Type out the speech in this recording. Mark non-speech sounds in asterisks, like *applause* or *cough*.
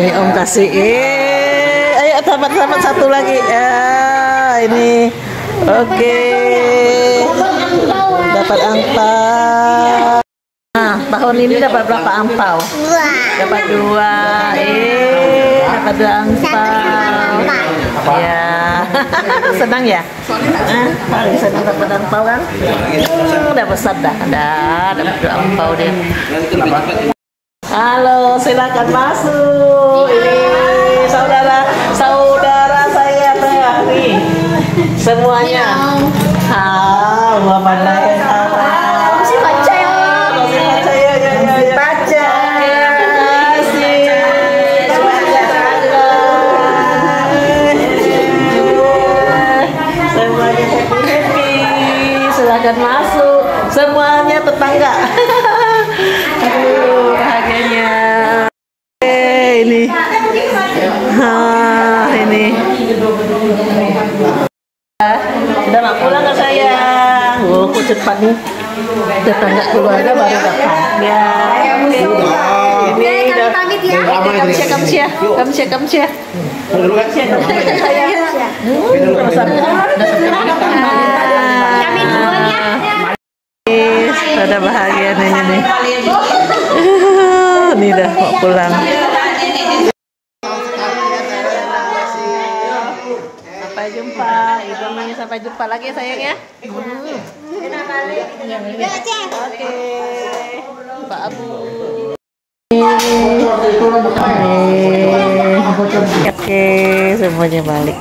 Ini Om kasih. Eh, ayo dapat dapat satu lagi. Ya, ini. Oke. Dapat angpau. Nah, tahun ini dapat berapa angpau? Dapat dua. Eh, dapat dua angpau. Ya, *laughs* senang ya? Hah? paling senang dapat angpau kan? Hmm, dapat sada, ada, dapat dua angpau deh. Halo, silakan masuk. Ini saudara saudara saya nih. Semuanya. Ah, Bapak lagi. Masih baca ya. Masih baca ya, ya, ya, ya. Baca. Semuanya happy happy. Silakan masuk. Semuanya tetangga. Ini. Ah, ini. Sudah mau pulang ke sayang? Oh, kok cepat nih. Tetangga keluarga baru datang. Ya. Ini udah- pamit ya. Kamu siap, kamu siap. Kami duluan ya. Pada bahagia nih ini. *laughs* Ini dah mau pulang. Sampai jumpa. Ibu Mami sampai jumpa lagi ya sayang ya. Oke. Pak Abu. Oke, semuanya balik.